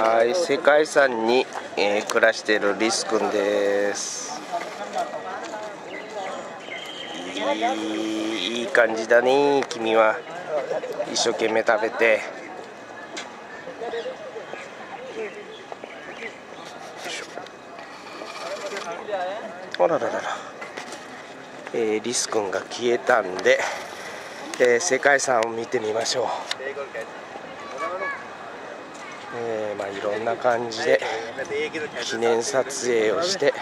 はい世界遺産に、えー、暮らしているリス君です。いい感じだね君は。一生懸命食べて。あらららら、えー、リス君が消えたんで、えー、世界遺産を見てみましょう。えー、まあ、いろんな感じで記念撮影をして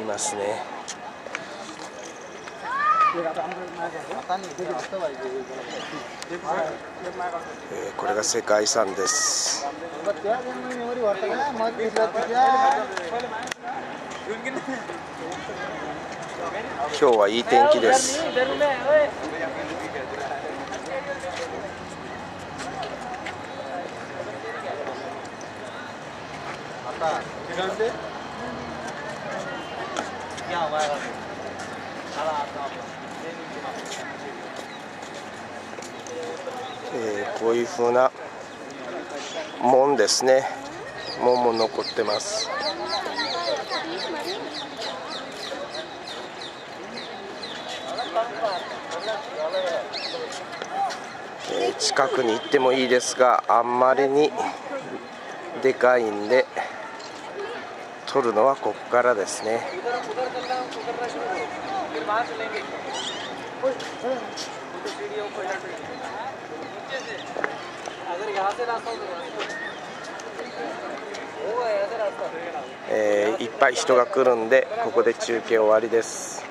いますね。えー、これが世界遺産です。今日はいい天気です。えー、こういう風な門ですね。門も残ってます、近くに行ってもいいですがあんまりにでかいんで。取るのはここからですね。えー、いっぱい人が来るんでここで中継終わりです。